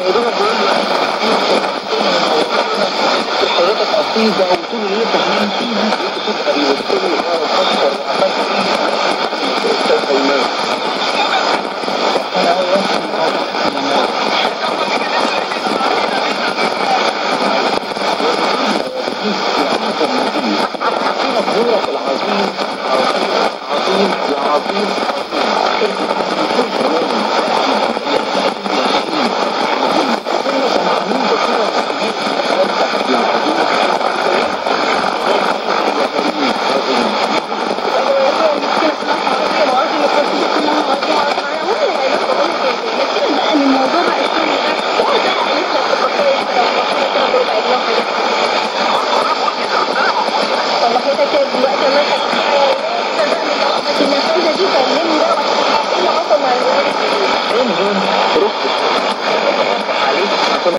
حضرتك حضرتك قصيدة وطول الليل تهمين تسكر وتسكر وتسكر وتسكر سلمان أنا عظيم عظيم عظيم عظيم عظيم